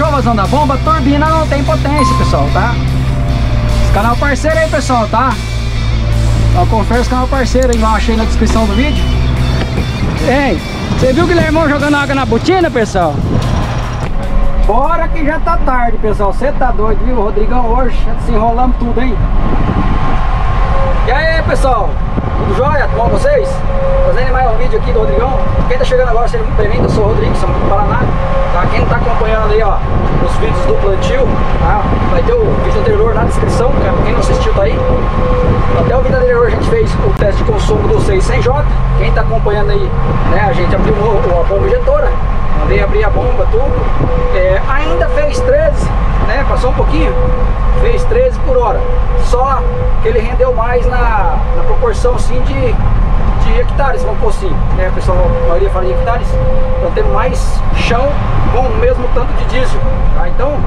Achou vazão da bomba? Turbina não tem potência, pessoal, tá? Esse canal parceiro aí, pessoal, tá? Então confere esse canal parceiro aí embaixo aí na descrição do vídeo. Ei, você viu o Guilhermão jogando água na botina, pessoal? Bora que já tá tarde, pessoal. Você tá doido, viu? Rodrigão hoje se enrolando tudo, hein? E aí, pessoal? Tudo jóia? Tudo bom com vocês? Fazendo mais um vídeo aqui do Rodrigão. Quem tá chegando agora, seja muito bem-vindo. Eu sou o Rodrigo, sou do Paraná. Tá? Quem tá acompanhando aí, ó, os vídeos do plantio, tá? vai ter o vídeo anterior na descrição. Quem não assistiu tá aí. Até o vídeo anterior a gente fez o teste de consumo do 600J. Quem tá acompanhando aí, né, a gente abriu a bomba injetora. Mandei abrir a bomba, tudo. É, ainda fez 13, né? Passou um pouquinho. Fez 13 por hora. Só que ele rendeu mais na, na proporção assim de, de hectares, vamos por assim. Né? pessoal, a maioria fala de hectares. Então temos mais chão com o mesmo tanto de diesel. Tá? Então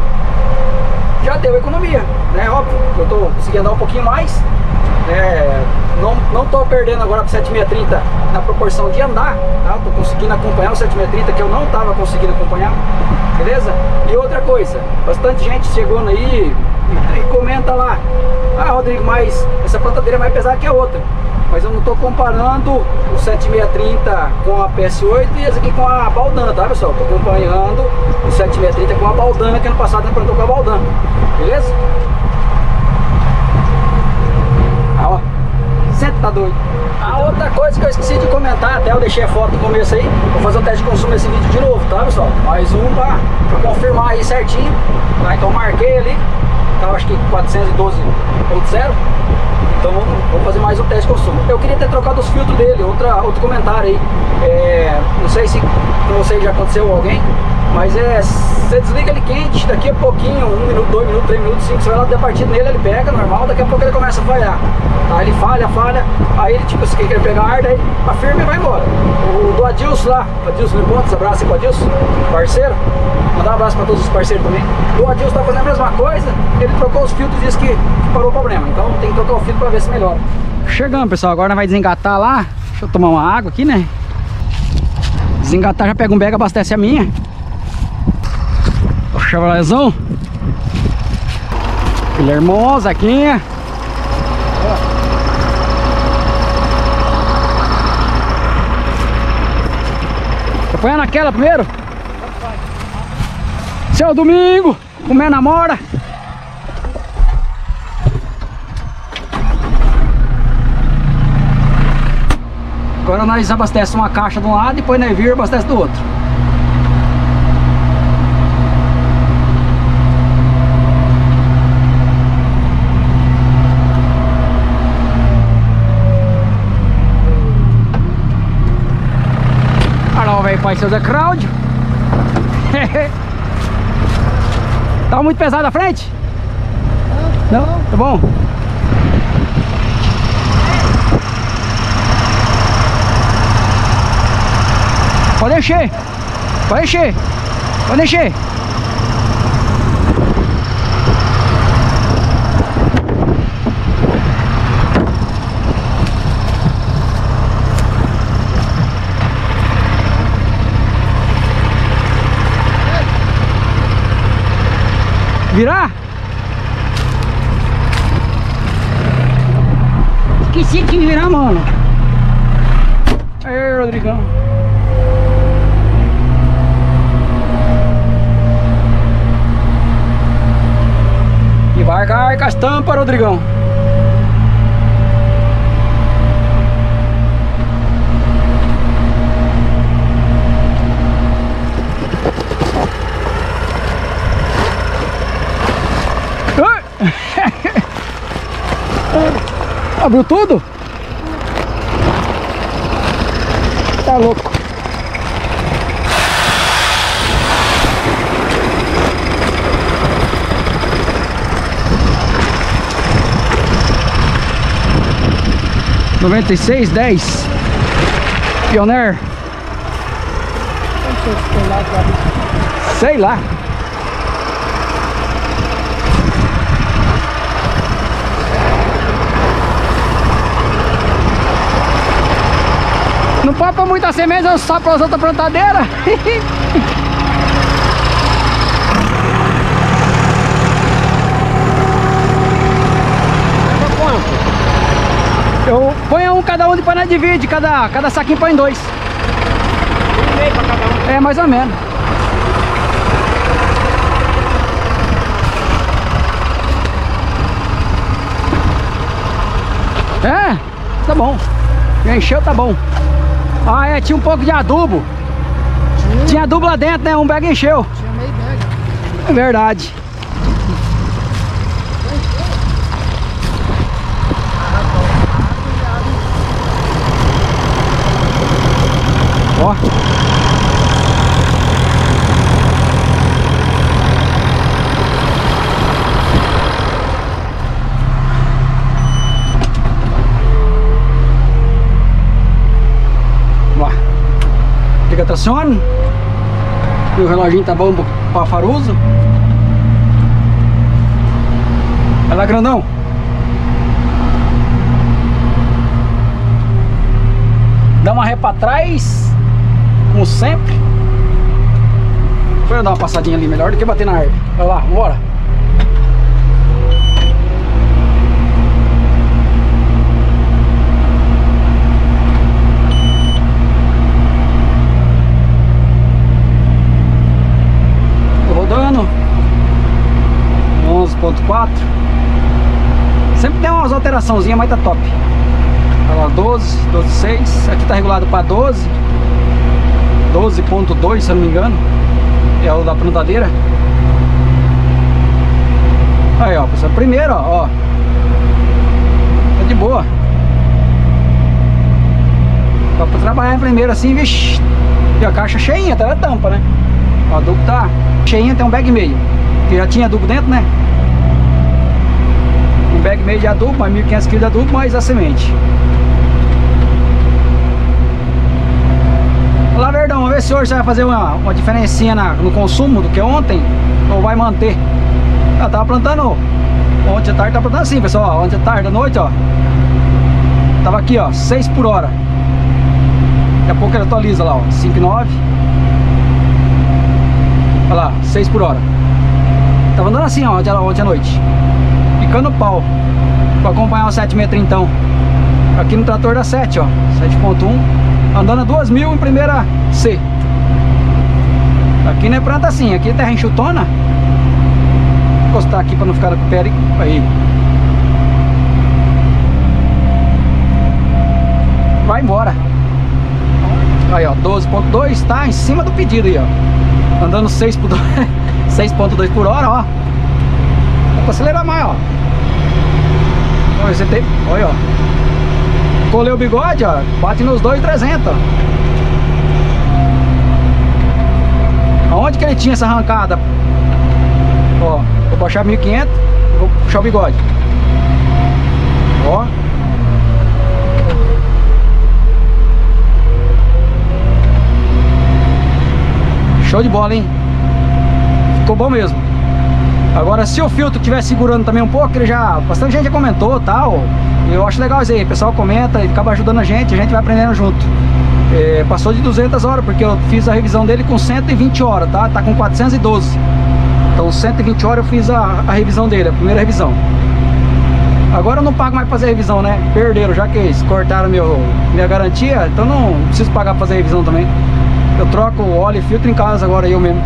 já deu economia, né? Óbvio, eu tô conseguindo andar um pouquinho mais. É, não, não tô perdendo agora para 7630 na proporção de andar, tá? Tô conseguindo acompanhar o 7630 que eu não tava conseguindo acompanhar, beleza? E outra coisa, bastante gente chegando aí e, comenta lá, ah Rodrigo, mas essa plantadeira é mais pesada que a outra. Mas eu não estou comparando o 7630 com a PS8 e esse aqui com a Baldan, tá pessoal? Estou acompanhando o 7630 com a Baldan, que ano passado eu plantou com a Baldan, beleza? Ah, ó, você tá doido. A outra coisa que eu esqueci de comentar, até eu deixei a foto no começo aí, vou fazer o teste de consumo nesse vídeo de novo, tá pessoal? Mais um pra confirmar aí certinho, tá? Então marquei ali, tá, acho que 412.0 então vamos fazer mais um teste de consumo. Eu queria ter trocado os filtros dele, outra, outro comentário aí. É, não sei se com vocês já aconteceu alguém, mas é. Você desliga ele quente, daqui a pouquinho, um minuto, dois minutos, três minutos, cinco, você vai lá der partida nele, ele pega normal, daqui a pouco ele começa a falhar. Tá? Ele falha, falha, aí ele tipo, se quer pegar ar, daí afirma e vai embora. O do Adilson lá, Adilson Lipontes, abraço aí pro Adilson, parceiro. Mandar um abraço para todos os parceiros também. O Adilson tá fazendo a mesma coisa, ele trocou os filtros e disse que parou o problema. Então tem que trocar o filtro para ver se melhora. Chegamos, pessoal, agora vai desengatar lá. Deixa eu tomar uma água aqui, né? Desengatar, já pega um bega, abastece a minha. O Chevroletzão. Guilhermão, Zequinha. Põe naquela primeiro. Seu domingo, comer namora. Agora nós abastecemos uma caixa de um lado e depois nós vira e abastece do outro. Pai, seu Zé Cláudio. tá muito pesado a frente? Não, tá bom. Pode encher. Pode encher. Pode encher. Virar? Esqueci de virar, mano. Aí, Rodrigão. Devagar com as tampas, Rodrigão. Abriu tudo? Tá louco. Noventa e seis, dez. Pioneer. Sei lá. Não pode pôr muita semente, só para as outras plantadeiras. Eu ponho um cada um, depois nós divide, cada, cada saquinho põe dois. Um meio pra cada um. É, mais ou menos. É, tá bom. Já encheu, tá bom. Ah, é, tinha um pouco de adubo. Tinha, Tinha adubo lá dentro, né? Um bag encheu. tinha meio bag. É verdade. Ó. Liga tracione. E o reloginho tá bom pra faruso. Vai lá, grandão. Dá uma ré pra trás. Como sempre. Eu dar uma passadinha ali melhor do que bater na árvore. Vai lá, bora. Tô rodando 11.4 Sempre alteraçãozinhas, mas tá top. Olha lá, 12, 12.6 Aqui tá regulado para 12 12.2 se eu não me engano. É o da plantadeira. Aí ó, pessoal, primeiro ó, Tá de boa. Dá pra trabalhar primeiro assim, vixi E a caixa cheinha, tá? Na tampa, né? O adubo tá cheinha, tem um bag e meio. Que já tinha adubo dentro, né bag meio de adubo, mais 1500 kg de adubo, mais a semente. Olá, Verdão, vamos ver se hoje vai fazer uma, uma diferencinha na- no consumo do que ontem Ou vai manter. Eu tava plantando Ontem à tarde, tava plantando assim, pessoal Ontem à tarde, à noite, ó. Tava aqui, ó, 6 por hora. Daqui a pouco ele atualiza lá, ó 5 e 9 Olha lá, 6 por hora. Tava andando assim, ó, ontem à noite Picando pau Pra acompanhar o 7,30 então. Aqui no trator da 7, ó. 7.1 Andando a 2 mil em primeira C. Aqui não é planta assim, aqui é terra enxutona. Vou encostar aqui pra não ficar com o pé aí. Vai embora. Aí ó, 12.2 tá em cima do pedido aí ó. Andando 6 por 2 6.2 por hora, ó. Dá pra acelerar mais, ó Você tem, olha, ó Colei o bigode, ó Bate nos 2,300 ó. Aonde que ele tinha essa arrancada? Ó, vou baixar 1500 Vou puxar o bigode Ó Show de bola, hein? Ficou bom mesmo. Agora, se o filtro estiver segurando também um pouco, ele já. Bastante gente já comentou tal. Eu acho legal isso aí. O pessoal comenta e acaba ajudando a gente, a gente vai aprendendo junto. É, passou de 200 horas, porque eu fiz a revisão dele com 120 horas, tá? Tá com 412. Então, 120 horas eu fiz a, a revisão dele, a primeira revisão. Agora eu não pago mais pra fazer revisão, né? Perderam, já que eles cortaram meu, minha garantia, então não preciso pagar pra fazer revisão também. Eu troco óleo e filtro em casa agora, eu mesmo.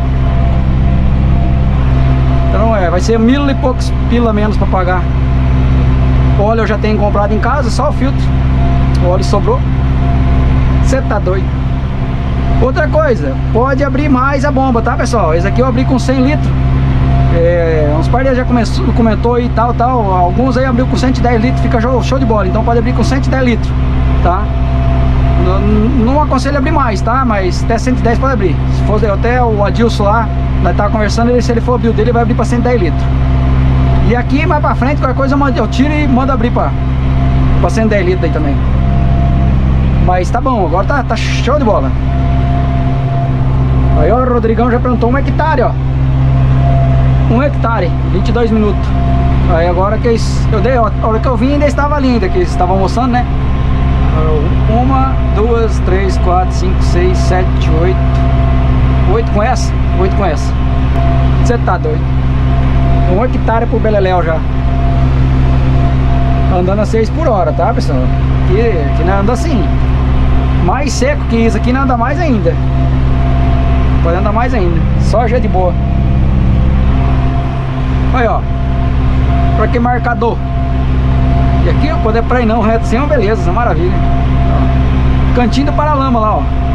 É, vai ser mil e poucos pila menos pra pagar. Óleo eu já tenho comprado em casa, só o filtro. O óleo sobrou. Você tá doido. Outra coisa, pode abrir mais a bomba, tá pessoal? Esse aqui eu abri com 100 litros. É, uns par já começou, comentou aí tal, tal. Alguns aí abriu com 110 litros, fica show, show de bola. Então pode abrir com 110 litros, tá? Não, não aconselho abrir mais, tá? Mas até 110 pode abrir. Se for até o Adilson lá, nós tava conversando, ele, se ele for abrir o dele, ele vai abrir para 110 litros. E aqui mais pra frente, qualquer coisa eu mando- eu tiro e mando abrir para pra 110 litros aí também. Mas tá bom, agora tá, tá show de bola. Aí ó, o Rodrigão já perguntou um hectare, ó. Um hectare, 22 minutos. Aí agora que eu dei, ó, a hora que eu vim ainda estava linda, que eles estavam almoçando, né? Uma, duas, três, quatro, cinco, seis, sete, oito. Oito com essa? Oito com essa. Você tá doido? Um hectare pro Beleléu já. Andando a 6 por hora, tá pessoal? Aqui, aqui não anda assim. Mais seco que isso aqui não anda mais ainda. Pode andar mais ainda. Só já de boa. Aí, ó. Pra que marcador? E aqui, ó, quando é pra ir não, reto assim, é uma beleza, uma maravilha. Cantinho do paralama lá, ó.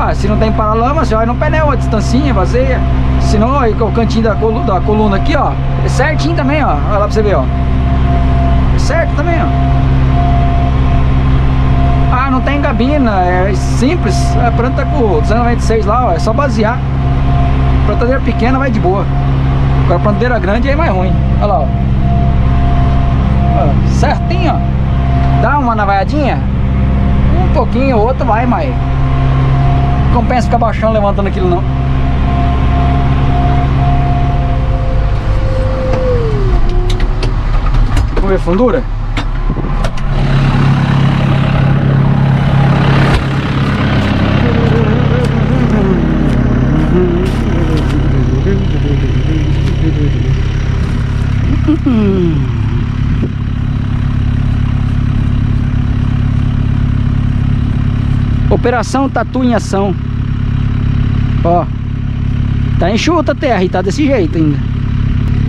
Ah, se não tem paralama, você vai no pneu, a distancinha, vazia. Se não, aí o cantinho da coluna, da coluna aqui, ó. É certinho também, ó. Olha lá pra você ver, ó. É certo também, ó. Ah, não tem gabina, é simples. A planta tá com 296 lá, ó. É só basear. Plantadeira pequena vai de boa. Agora plantadeira grande aí é mais ruim. Olha lá, ó. ó certinho, ó. Dá uma navaiadinha. Um pouquinho, outro vai, mas compensa ficar baixando levantando aquilo não. Vamos ver fundura? Operação Tatu em Ação Ó Tá enxuta a terra e tá desse jeito ainda.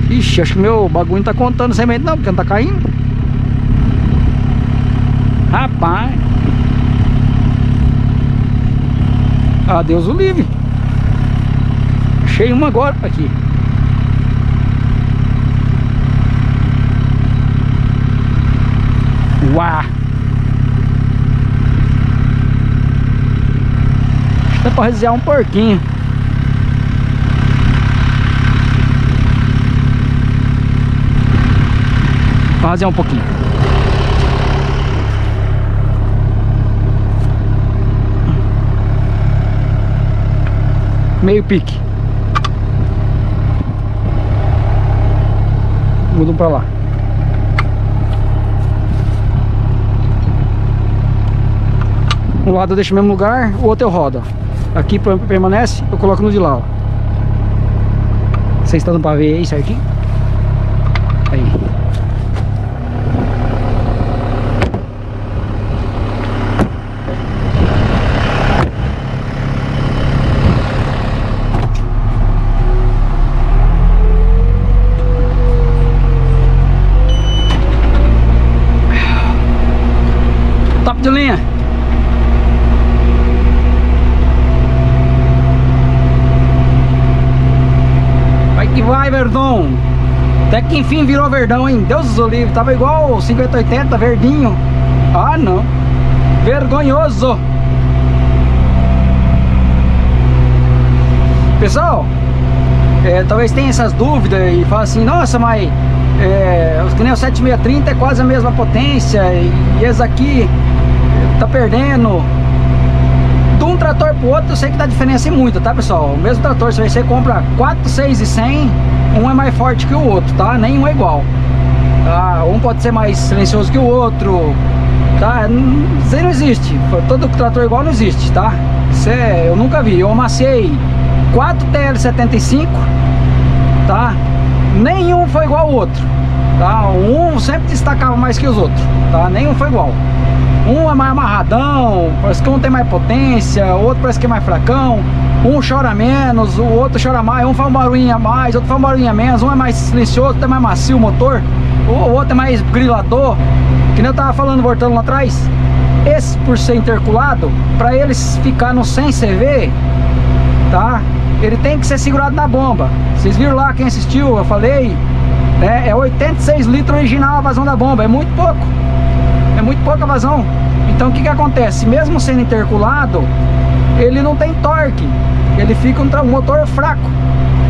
Ixi, acho que meu bagulho não tá contando semente não Porque não tá caindo. Rapaz. Ah, Deus o livre. Achei uma agora aqui. Uau Dá pra um porquinho. Vou rasear um pouquinho. Meio pique. Muda um pra lá. Um lado eu deixo no mesmo lugar, o outro eu rodo Aqui permanece, eu coloco no de lá, ó. Vocês estão dando pra ver aí certinho? Aí. Top de linha. vai, Verdão. Até que enfim virou verdão, hein? Deus do livre. Tava igual o 5080, verdinho. Ah, não. Vergonhoso. Pessoal, é, talvez tenha essas dúvidas e fala assim, nossa, mas é, os o 7630 é quase a mesma potência e, e esse aqui tá perdendo de um trator pro outro eu sei que dá diferença em muito, tá pessoal? O mesmo trator, se você compra 4, 6 e 100, um é mais forte que o outro, tá? Nenhum é igual. Tá? Um pode ser mais silencioso que o outro, tá? Isso aí não existe. Todo trator igual não existe, tá? Isso é, eu nunca vi. Eu amaciei 4 TL75, tá? Nenhum foi igual ao outro, tá? Um sempre destacava mais que os outros, tá? Nenhum foi igual. Um é mais amarradão, parece que um tem mais potência, outro parece que é mais fracão. Um chora menos, o outro chora mais, um faz um barulhinho a mais, outro faz um barulhinho a menos, um é mais silencioso, outro é mais macio o motor, o outro é mais grilador. Que nem eu tava falando, voltando lá atrás, esse por ser interculado, para eles ficar no sem CV, tá? Ele tem que ser segurado na bomba. Vocês viram lá, quem assistiu, eu falei, né? É 86 litros original a vazão da bomba, é muito pouco é muito pouca vazão. Então o que que acontece? Mesmo sendo interculado, ele não tem torque, ele fica um, motor fraco.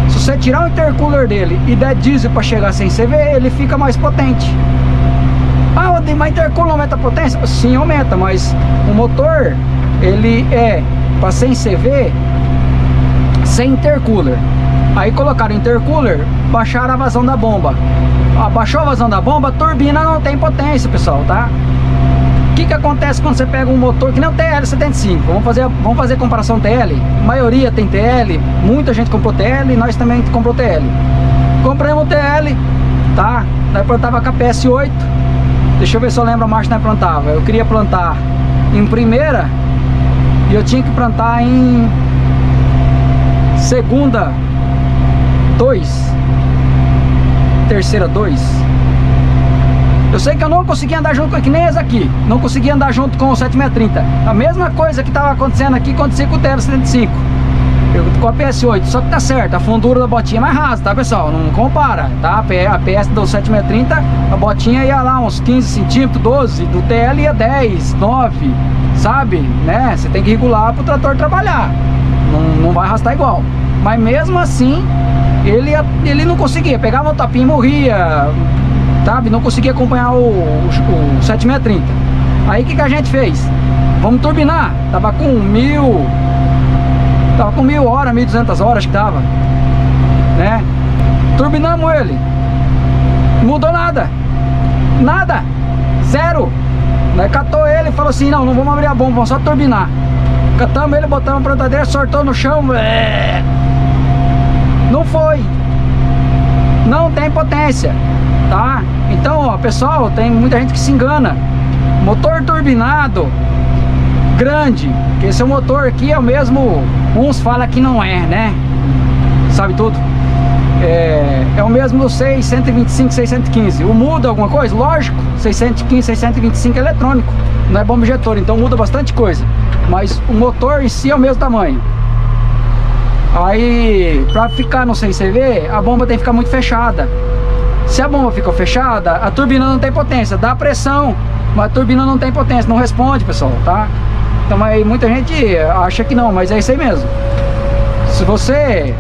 Se você tirar o intercooler dele e der diesel para chegar sem CV, ele fica mais potente. Ah, o mas intercooler aumenta a potência? Sim, aumenta, mas o motor, ele é para sem CV, sem intercooler. Aí colocaram intercooler, baixaram a vazão da bomba. Abaixou a vazão da bomba, turbina não tem potência, pessoal, tá? Que que acontece quando você pega um motor que nem o TL75? Vamos fazer, vamos fazer comparação TL. A maioria tem TL, muita gente comprou TL, nós também comprou TL. Compramos o TL, tá? Nós plantava com a PS8, Deixa eu ver se eu lembro a marcha que nós plantava. Eu queria plantar em primeira e eu tinha que plantar em segunda 2 terceira 2 eu sei que eu não conseguia andar junto com que nem esse aqui não conseguia andar junto com o 7630 a mesma coisa que estava acontecendo aqui acontecia com o Tero 75 com a PS8, só que tá certo, a fundura da botinha é mais rasa, tá pessoal? Não compara, tá? A PS do 7630, a botinha ia lá uns 15 centímetros, 12, do TL ia 10, 9, sabe? Né? Você tem que regular pro trator trabalhar, não, não vai arrastar igual. Mas mesmo assim, ele, ele não conseguia, pegava o tapinha e morria, sabe? Não conseguia acompanhar o, o, o 7630. Aí o que, que a gente fez? Vamos turbinar, tava com mil Tava com mil horas, mil duzentas horas que tava. Né? Turbinamos ele. Mudou nada. Nada. Zero. Nós catou ele e falou assim, não, não vamos abrir a bomba, vamos só turbinar. Catamos ele, botamos a plantadeira, sortou no chão. É... Não foi. Não tem potência. Tá? Então, ó, pessoal, tem muita gente que se engana. Motor turbinado grande, que esse motor aqui é o mesmo, uns falam que não é, né? Sabe tudo? É, é o mesmo do 6, 125, 615. O muda alguma coisa? Lógico, 615, 625 é eletrônico, não é bomba injetor, então muda bastante coisa. Mas o motor em si é o mesmo tamanho. Aí, pra ficar no 100CV, a bomba tem que ficar muito fechada. Se a bomba ficou fechada, a turbina não tem potência, dá pressão, mas a turbina não tem potência, não responde, pessoal, tá? Então, aí muita gente acha que não, mas é isso aí mesmo. Se você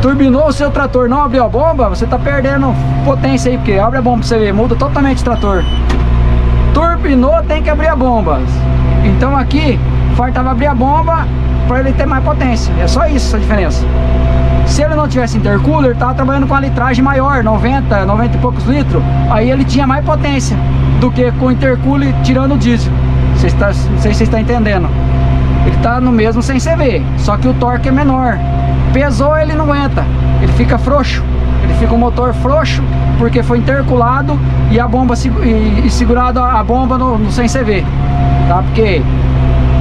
turbinou o seu trator não abriu a bomba, você tá perdendo potência aí, porque abre a bomba pra você ver, muda totalmente o trator. Turbinou, tem que abrir a bomba. Então aqui, faltava abrir a bomba para ele ter mais potência. É só isso a diferença. Se ele não tivesse intercooler, tava trabalhando com a litragem maior, 90, 90 e poucos litros, aí ele tinha mais potência do que com intercooler tirando o diesel. Você está, não sei se você está entendendo. Ele está no mesmo sem CV, só que o torque é menor. Pesou, ele não aguenta, ele fica frouxo. Ele fica o motor frouxo porque foi interculado e a bomba e, e segurado a bomba no, no sem CV, tá? Porque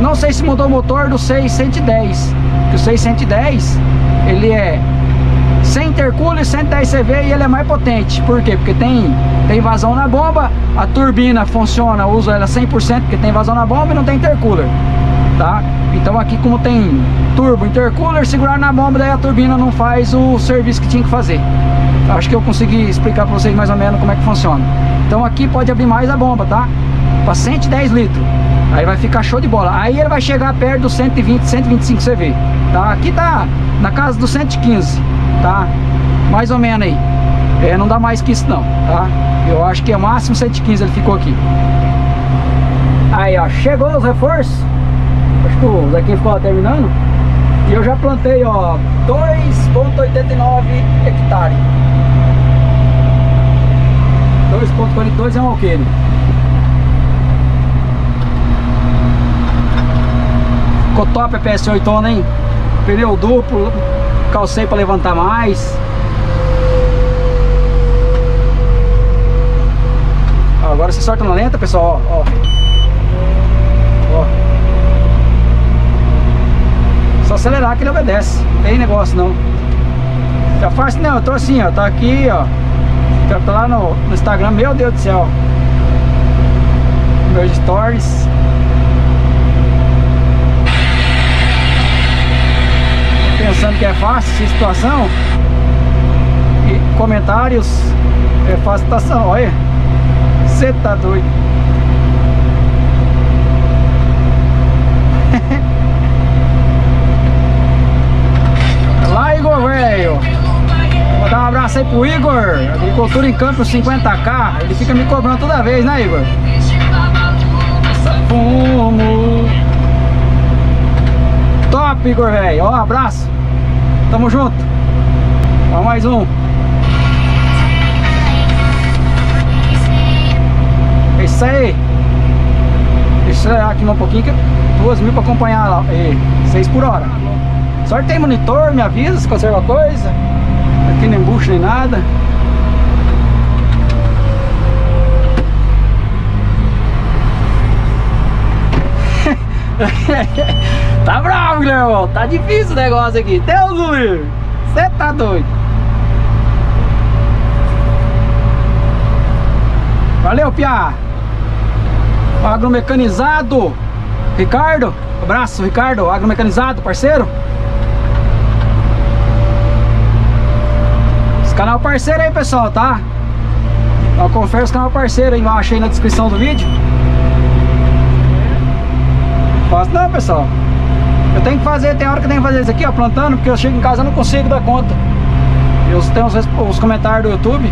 não sei se mudou o motor do 610, que o 610 ele é sem intercooler, 110 CV e ele é mais potente. Por quê? Porque tem, tem vazão na bomba, a turbina funciona, uso ela 100% porque tem vazão na bomba e não tem intercooler. Tá? Então aqui como tem turbo, intercooler, segurar na bomba, daí a turbina não faz o serviço que tinha que fazer. Acho que eu consegui explicar para vocês mais ou menos como é que funciona. Então aqui pode abrir mais a bomba, tá? Para 110 litros. Aí vai ficar show de bola. Aí ele vai chegar perto dos 120, 125 CV. Tá? Aqui tá na casa dos 115 tá? Mais ou menos aí. É, não dá mais que isso não, tá? Eu acho que é máximo 115 ele ficou aqui. Aí, ó, chegou os reforços. Acho que o daqui ficou terminando. E eu já plantei, ó, 2.89 hectare. 2.42 é um alqueire. Ficou top a PS8, hein? Pneu duplo, calcei para levantar mais. Agora você sorta na lenta, pessoal, ó, ó. ó. Só acelerar que ele obedece. Não tem negócio não. Tá fácil não, eu tô assim, ó. Tá aqui, ó. Tá lá no, no Instagram, meu Deus do céu. Meus stories. Pensando que é fácil essa situação? E comentários é fácil situação, olha você tá doido. Lá Igor velho. Um abraço aí pro Igor. Agricultura em campo 50k ele fica me cobrando toda vez né Igor? Fumo top Igor velho. Ó abraço Tamo junto. A mais um. É isso aí. Deixa eu aqui um pouquinho. Duas mil pra acompanhar lá. E seis por hora. Sorteio monitor, me avisa se conserva coisa. Aqui nem bucho nem nada. tá bravo, Guilherme. Tá difícil o negócio aqui. Deus do livre. Você tá doido. Valeu, Pia. Agromecanizado. Ricardo. Abraço, Ricardo. Agromecanizado, parceiro. Esse canal parceiro aí, pessoal, tá? Confere os canal parceiro aí embaixo aí na descrição do vídeo. Faço não, pessoal. Tenho que fazer, tem hora que tenho que fazer isso aqui, ó, plantando, porque eu chego em casa e não consigo dar conta. Eu tenho os, os comentários do YouTube.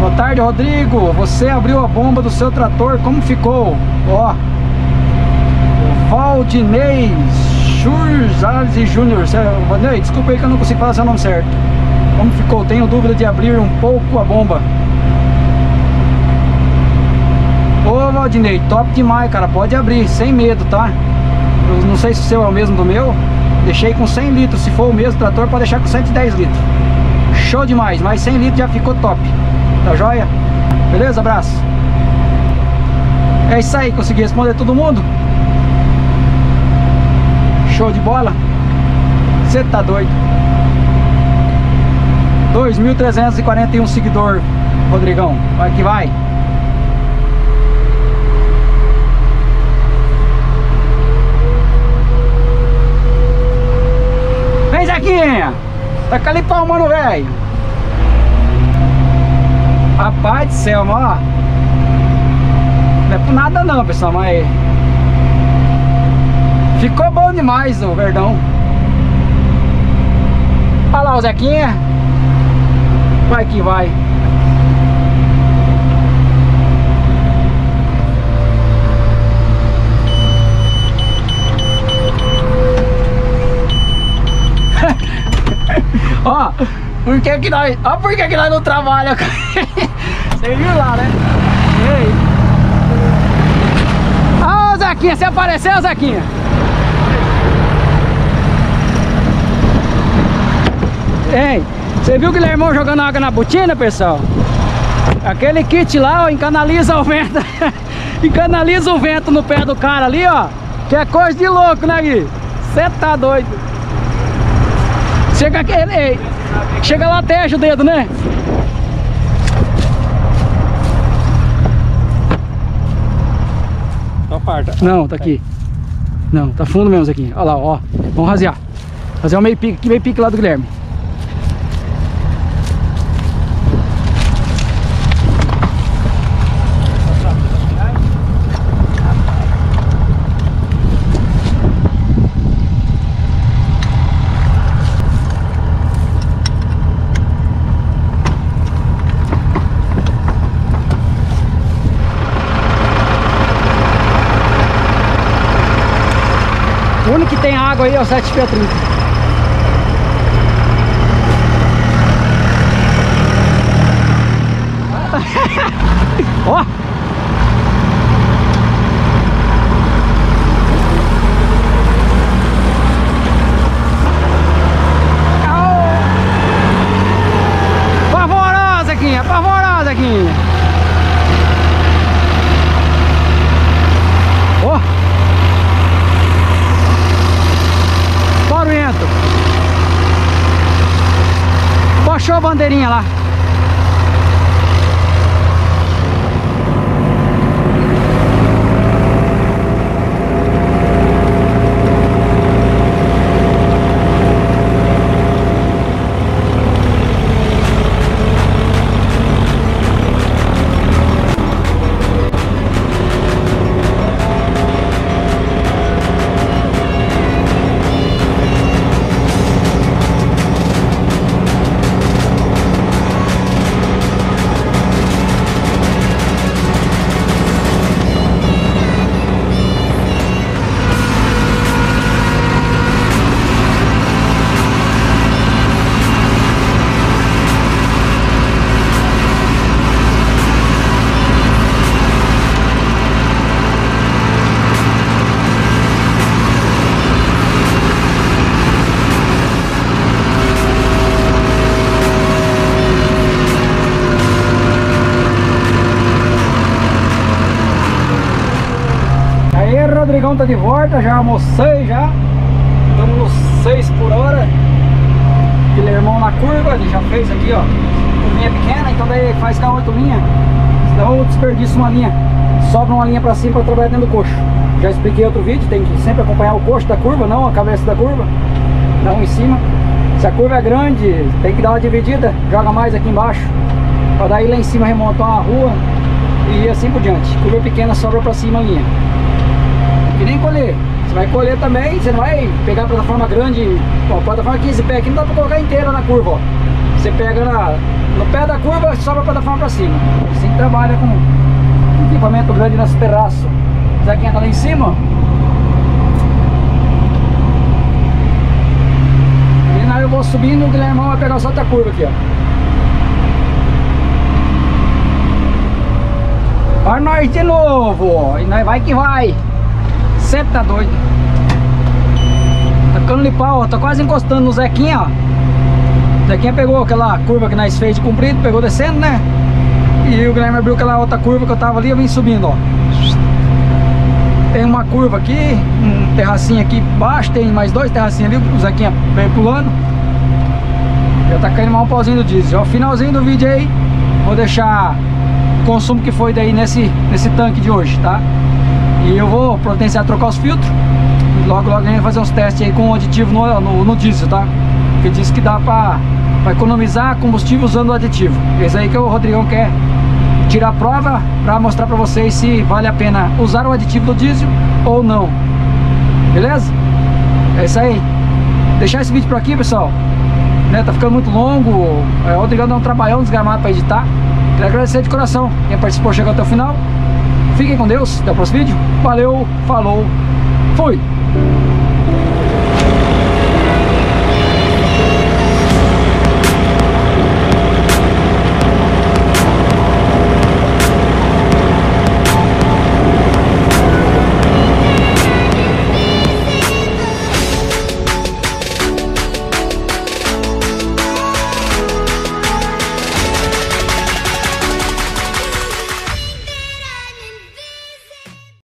Boa tarde, Rodrigo. Você abriu a bomba do seu trator, como ficou? Ó. Valdinei Churzales Júnior. Valdinei, desculpa aí que eu não consigo falar seu nome certo. Como ficou? Tenho dúvida de abrir um pouco a bomba. Ô Valdinei, top demais, cara. Pode abrir, sem medo, tá? Eu não sei se o seu é o mesmo do meu. Deixei com 100 litros. Se for o mesmo trator, pode deixar com 110 litros. Show demais, mas 100 litros já ficou top. Tá joia? Beleza? Abraço. É isso aí, consegui responder todo mundo? Show de bola? Você tá doido? 2.341 seguidor, Rodrigão. Vai que vai. Vem, Zequinha. Taca ali palma no velho. Rapaz do céu, ó. Não é por nada não, pessoal, mas... Ficou bom demais o verdão. Olha lá o Zequinha. Vai que vai. Ó, por que que nós... Ó por que que nós não trabalhamos Você viu lá, né? Ei. Ó, Zequinha, você apareceu, Zequinha? Ei, você viu o Guilhermão jogando água na botina, pessoal? Aquele kit lá, ó, encanaliza o vento Encanaliza o vento no pé do cara ali, ó Que é coisa de louco, né, Gui? Você tá doido Chega aquele, ei, chega lá até o dedo, né? Tá farta. Não, tá aqui. Não, tá fundo mesmo aqui. Olha lá, ó. Vamos rasear. Fazer o meio pique aqui, meio pique lá do Guilherme. O único que tem água aí o 730. Bandeirinha lá. Rodrigão tá de volta, já almocei já. Estamos nos 6 por hora. Guilhermão na curva, ele já fez aqui, ó. Curvinha pequena, então daí faz com a outra linha. Senão eu desperdiço uma linha. Sobra uma linha pra cima pra trabalhar dentro do coxo. Já expliquei outro vídeo, tem que sempre acompanhar o coxo da curva, não a cabeça da curva. Não em cima. Se a curva é grande, tem que dar uma dividida, joga mais aqui embaixo. Pra daí lá em cima remontar uma rua e assim por diante. Curva pequena sobra pra cima a linha. Nem colher. Você vai colher também, você não vai pegar a plataforma grande, ó, plataforma 15 pé aqui não dá pra colocar inteira na curva, ó. Você pega na, no pé da curva, sobra a plataforma pra cima. Assim trabalha com equipamento grande nesse terraço. Zequinha tá lá em cima. E aí eu vou subindo, o Guilhermão vai pegar só outra curva aqui, ó. Olha nós de novo. E nós vai que vai. Sempre tá doido. Tacando de pau, ó. Tô quase encostando no Zequinha, ó. Zequinha pegou aquela curva que nós fez de comprido, pegou descendo, né? E o Guilherme abriu aquela outra curva que eu tava ali, eu vim subindo, ó. Tem uma curva aqui, um terracinho aqui embaixo, tem mais dois terracinhos ali, o Zequinha vem pulando. Já tá caindo mal um pauzinho do diesel. Ó, finalzinho do vídeo aí, vou deixar o consumo que foi daí nesse, nesse tanque de hoje, tá? E eu vou providenciar trocar os filtros. Logo logo a gente vai fazer uns testes aí com o aditivo no, no, no diesel, tá? Porque diz que dá pra, pra economizar combustível usando o aditivo. Esse aí que o Rodrigão quer tirar a prova pra mostrar pra vocês se vale a pena usar o aditivo do diesel ou não. Beleza? É isso aí. Deixar esse vídeo por aqui, pessoal. Né, tá ficando muito longo. É, o Rodrigão dá um trabalhão desgramado pra editar. Quero agradecer de coração quem participou chegou até o final. Fiquem com Deus, até o próximo vídeo. Valeu, falou, fui!